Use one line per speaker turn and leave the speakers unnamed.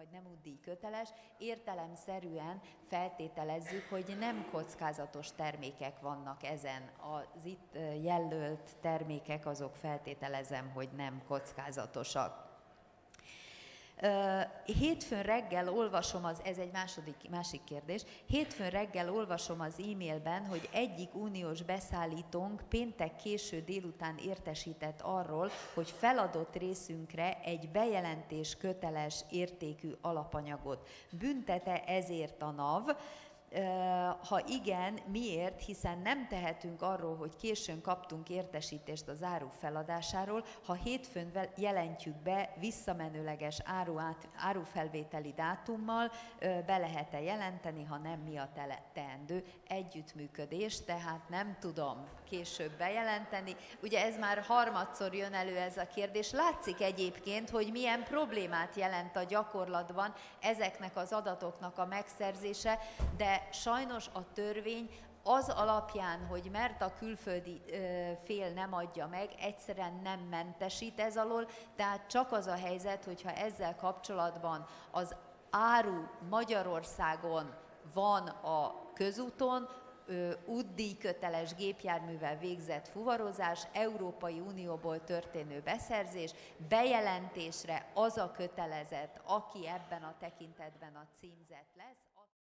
vagy nem útdíj köteles, értelemszerűen feltételezzük, hogy nem kockázatos termékek vannak ezen. Az itt jelölt termékek, azok feltételezem, hogy nem kockázatosak. Hétfőn reggel olvasom az, ez egy második, másik kérdés, hétfőn reggel olvasom az e-mailben, hogy egyik uniós beszállítónk péntek késő délután értesített arról, hogy feladott részünkre egy bejelentés köteles értékű alapanyagot. Büntete ezért a NAV, ha igen, miért? Hiszen nem tehetünk arról, hogy későn kaptunk értesítést az áru feladásáról, ha hétfőn jelentjük be visszamenőleges áru át, árufelvételi dátummal, be lehet-e jelenteni, ha nem mi a teendő együttműködés, tehát nem tudom később bejelenteni. Ugye ez már harmadszor jön elő ez a kérdés. Látszik egyébként, hogy milyen problémát jelent a gyakorlatban ezeknek az adatoknak a megszerzése, de sajnos a törvény az alapján, hogy mert a külföldi fél nem adja meg, egyszerűen nem mentesít ez alól, tehát csak az a helyzet, hogyha ezzel kapcsolatban az áru Magyarországon van a közúton, útdíjköteles gépjárművel végzett fuvarozás, Európai Unióból történő beszerzés, bejelentésre az a kötelezett, aki ebben a tekintetben a címzet lesz,